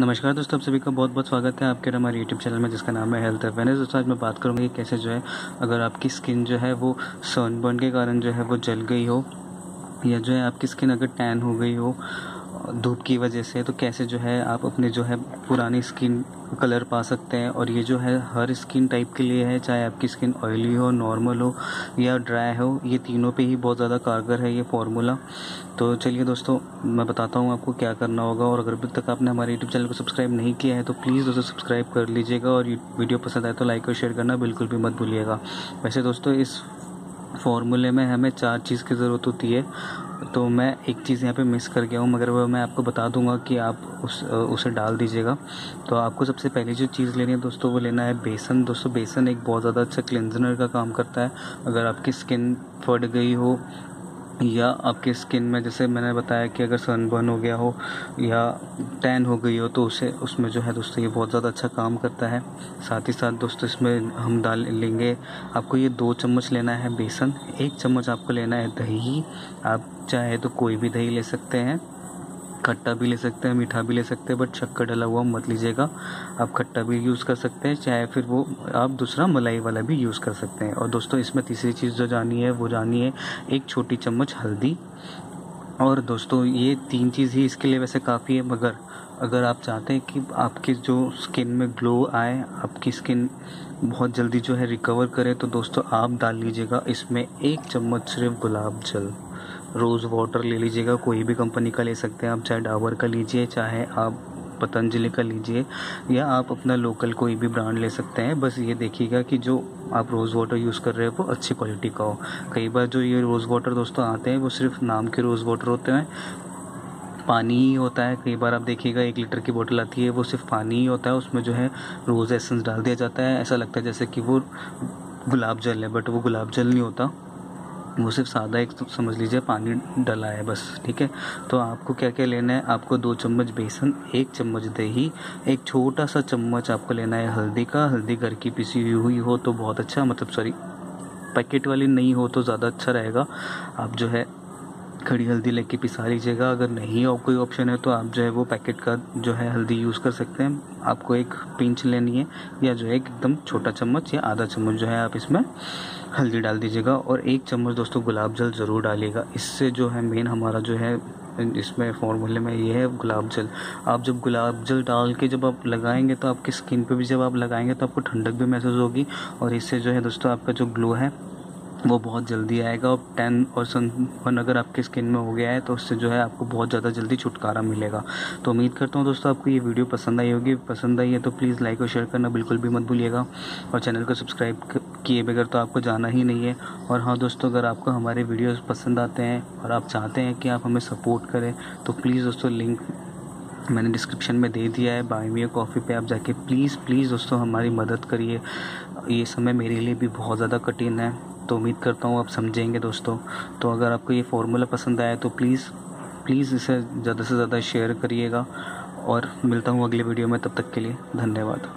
नमस्कार दोस्तों, आप सभी का बहुत बहुत स्वागत है आपके हमारे यूट्यूब चैनल में, जिसका नाम है हेल्थ अवेयरनेस दोस्तों, आज मैं बात करूँगी कैसे जो है, अगर आपकी स्किन जो है वो सनबर्न के कारण जो है वो जल गई हो, या जो है आपकी स्किन अगर टैन हो गई हो धूप की वजह से तो कैसे जो है आप अपने जो है पुरानी स्किन कलर पा सकते हैं? और ये जो है हर स्किन टाइप के लिए है, चाहे आपकी स्किन ऑयली हो, नॉर्मल हो या ड्राई हो, ये तीनों पे ही बहुत ज़्यादा कारगर है ये फार्मूला। तो चलिए दोस्तों, मैं बताता हूँ आपको क्या करना होगा। और अगर अभी तक आपने हमारे यूट्यूब चैनल को सब्सक्राइब नहीं किया है तो प्लीज़ दोस्तों सब्सक्राइब कर लीजिएगा। और वीडियो पसंद आए तो लाइक और शेयर करना बिल्कुल भी मत भूलिएगा। वैसे दोस्तों, इस फॉर्मूले में हमें चार चीज़ की ज़रूरत होती है। तो मैं एक चीज़ यहाँ पे मिस कर गया हूँ, मगर वह मैं आपको बता दूँगा कि आप उस, उसे डाल दीजिएगा। तो आपको सबसे पहली जो चीज़ लेनी है दोस्तों, वो लेना है बेसन। दोस्तों, बेसन एक बहुत ज़्यादा अच्छा क्लिनजनर का काम करता है। अगर आपकी स्किन फट गई हो या आपके स्किन में, जैसे मैंने बताया कि अगर सनबर्न हो गया हो या टैन हो गई हो तो उसे, उसमें जो है दोस्तों, ये बहुत ज़्यादा अच्छा काम करता है। साथ ही साथ दोस्तों, इसमें हम डाल लेंगे, आपको ये दो चम्मच लेना है बेसन, एक चम्मच आपको लेना है दही। आप चाहे तो कोई भी दही ले सकते हैं। खट्टा भी ले सकते हैं, मीठा भी ले सकते हैं, बट शक्कर डला हुआ मत लीजिएगा। आप खट्टा भी यूज़ कर सकते हैं, चाहे फिर वो आप दूसरा मलाई वाला भी यूज़ कर सकते हैं। और दोस्तों, इसमें तीसरी चीज़ जो जानी है, वो जानी है एक छोटी चम्मच हल्दी। और दोस्तों, ये तीन चीज़ ही इसके लिए वैसे काफ़ी है, मगर अगर आप चाहते हैं कि आपके जो स्किन में ग्लो आए, आपकी स्किन बहुत जल्दी जो है रिकवर करे तो दोस्तों, आप डाल लीजिएगा इसमें एक चम्मच सिर्फ़ गुलाब जल। रोज़ वाटर ले लीजिएगा, कोई भी कंपनी का ले सकते हैं आप, चाहे डाबर का लीजिए, चाहे आप पतंजलि का लीजिए, या आप अपना लोकल कोई भी ब्रांड ले सकते हैं। बस ये देखिएगा कि जो आप रोज़ वाटर यूज़ कर रहे हो, वो अच्छी क्वालिटी का हो। कई बार जो ये रोज़ वाटर दोस्तों आते हैं, वो सिर्फ़ नाम के रोज़ वाटर होते हैं। पानी ही होता है, कई बार आप देखिएगा, एक लीटर की बोतल आती है, वो सिर्फ़ पानी ही होता है, उसमें जो है रोज़ एसेंस डाल दिया जाता है। ऐसा लगता है जैसे कि वो गुलाब जल है, बट वो गुलाब जल नहीं होता। वो सिर्फ़ सादा एक तो समझ लीजिए पानी डला है बस, ठीक है? तो आपको क्या क्या लेना है? आपको दो चम्मच बेसन, एक चम्मच दही, एक छोटा सा चम्मच आपको लेना है हल्दी का। हल्दी घर की पिसी हुई हो तो बहुत अच्छा मतलब सॉरी, पैकेट वाली नहीं हो तो ज़्यादा अच्छा रहेगा। आप जो है खड़ी हल्दी लेके पिसा लीजिएगा। अगर नहीं और कोई ऑप्शन है तो आप जो है वो पैकेट का जो है हल्दी यूज़ कर सकते हैं। आपको एक पिंच लेनी है या जो है एकदम छोटा चम्मच या आधा चम्मच जो है आप इसमें हल्दी डाल दीजिएगा। और एक चम्मच दोस्तों गुलाब जल ज़रूर डालिएगा। इससे जो है मेन हमारा जो है, इसमें फॉर्मूले में ये है गुलाब जल। आप जब गुलाब जल डाल के जब आप लगाएँगे तो आपकी स्किन पे भी जब आप लगाएँगे तो आपको ठंडक भी महसूस होगी। और इससे जो है दोस्तों आपका जो ग्लो है वो बहुत जल्दी आएगा और टेन और सन वन अगर आपके स्किन में हो गया है तो उससे जो है आपको बहुत ज़्यादा जल्दी छुटकारा मिलेगा। तो उम्मीद करता हूँ दोस्तों, आपको ये वीडियो पसंद आई होगी। पसंद आई है तो प्लीज़ लाइक और शेयर करना बिल्कुल भी मत भूलिएगा। और चैनल को सब्सक्राइब किए बगैर तो आपको जाना ही नहीं है। और हाँ दोस्तों, अगर आपको हमारे वीडियोज़ पसंद आते हैं और आप चाहते हैं कि आप हमें सपोर्ट करें तो प्लीज़ दोस्तों लिंक मैंने डिस्क्रिप्शन में दे दिया है। बाई कॉफ़ी पे आप जाके प्लीज़ प्लीज़ दोस्तों हमारी मदद करिए। ये समय मेरे लिए भी बहुत ज़्यादा कठिन है। तो उम्मीद करता हूँ आप समझेंगे दोस्तों। तो अगर आपको ये फार्मूला पसंद आया तो प्लीज़ प्लीज़ इसे ज़्यादा से ज़्यादा शेयर करिएगा। और मिलता हूँ अगले वीडियो में, तब तक के लिए धन्यवाद।